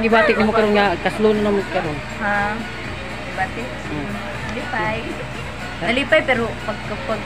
May gibati nimo karon nga kaslo na mo karon? Ha? Dibati? Hmm. Lipay. Nalipay pero pag pag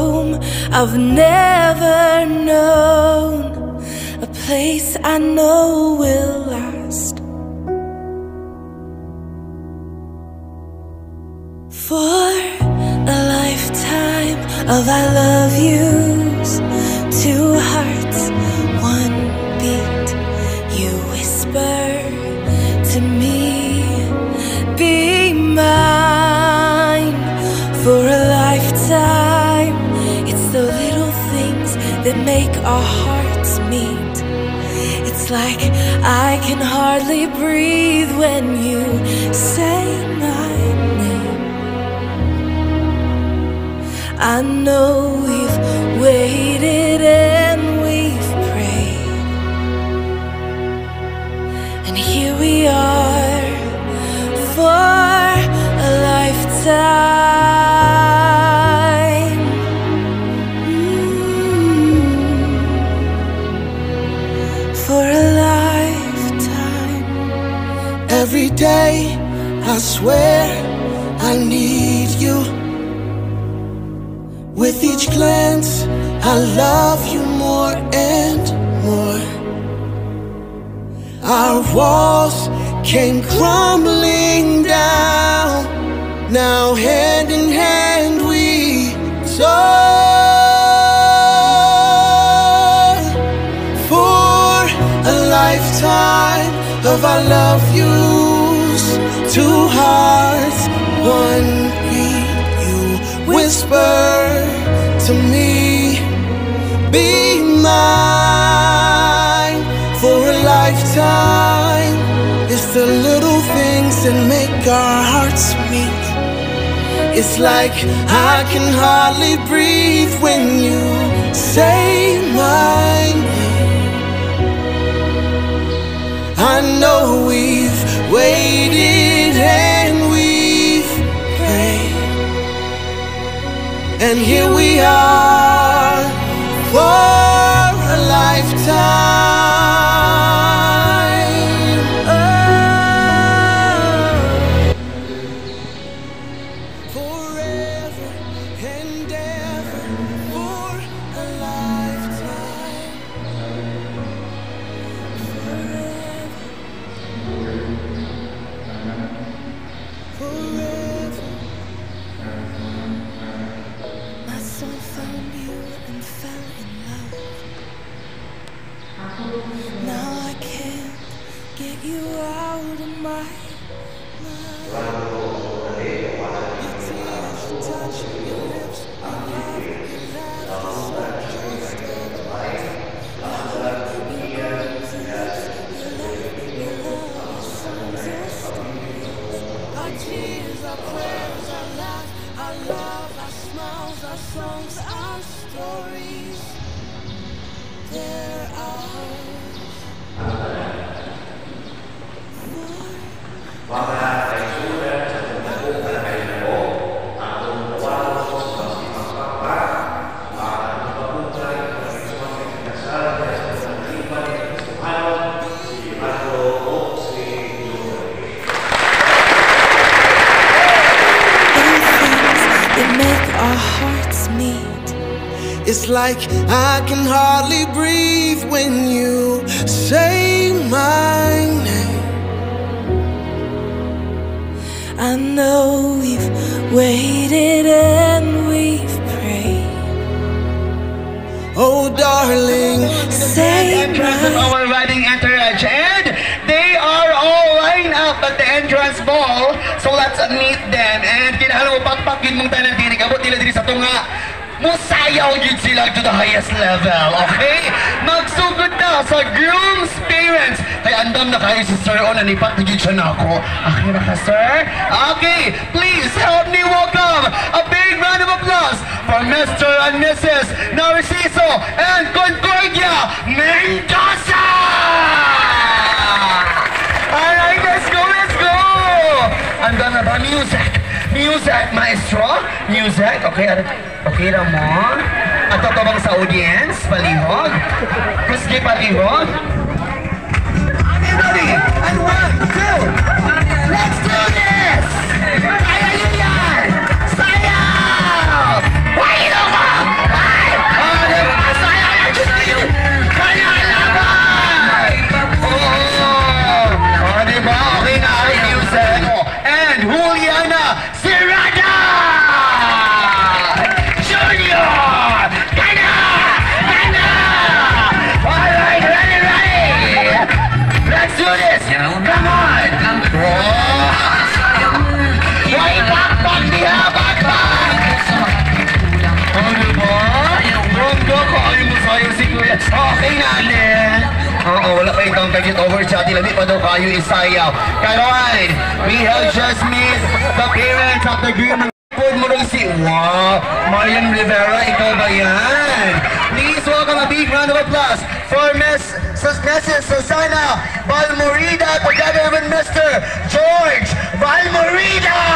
home I've never known, a place I know will last. For a lifetime of I love yous, that make our hearts meet. It's like I can hardly breathe when you say my name. I know we've waited and we've prayed. And here we are for a lifetime. For a lifetime. Every day, I swear I need you. With each glance, I love you more and more. Our walls came crumbling down. Now, hand in hand, we soar lifetime of I love yous. Two hearts, one beat. You whisper to me, be mine for a lifetime. It's the little things that make our hearts meet. It's like I can hardly breathe when you say my know we've waited and we've prayed. And here we are songs, our stories. They're ours. It's like I can hardly breathe when you say my name. I know we've waited and we've prayed. Oh, darling, Say entrance of our riding entourage and they are all lined up at the entrance ball. So let's meet them. And kinahanglan mo pakpakin mong tanan diri abot nila diri sa tunga musayaw yun sila to the highest level okay magsugod na sa groom's parents kay andam na kayo si sir o nanipat na yun siya na ako okay na ka sir okay please help me welcome a big round of applause for Mr. and Mrs. Narciso and Concordia Mendoza! Alright, let's go, let's go! Ang ganda ba? Music! Music, maestro! Music, okay, okay na mo? At tatawag sa audience, palihog. Kuski palihog. Everybody, and one, two, let's do this! Kayo isayaw. Karon, we have just met the parents of the groom. Food mo rin si, wow, Marian Rivera, ikaw ba yan? Please welcome a big round of applause for Miss Mrs. Susana Balmorida together with Mr. George Balmorida!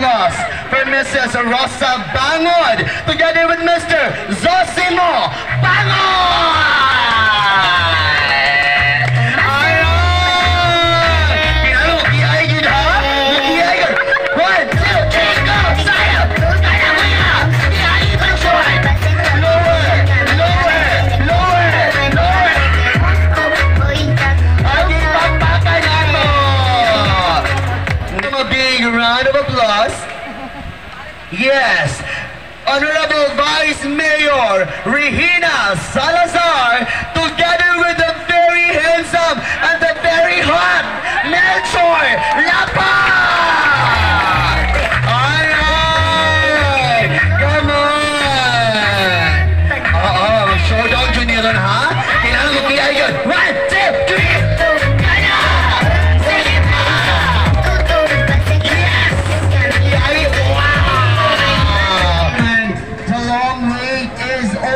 For Mrs. Rosa Bangod together with Mr. Zosimo Bangod! Yes! Honorable Vice Mayor Regina Salazar together with the very handsome and the very hot Melchor Lapa!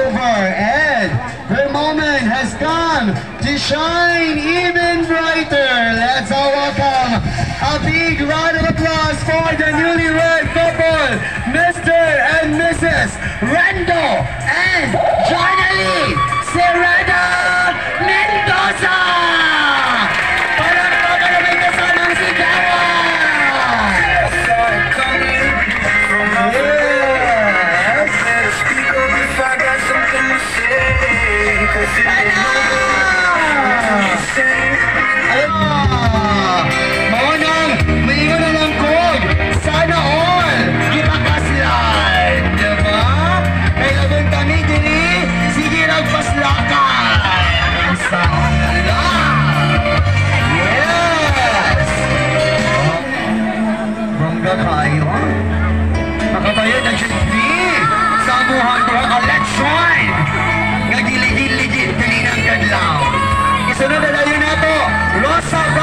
Over and the moment has come to shine even brighter. Let's all welcome a big round of applause for the newlywed couple, Mr. and Mrs. Rando and Jonalie Cerrada Mendoza! Maunang, giligid-ligid kaninang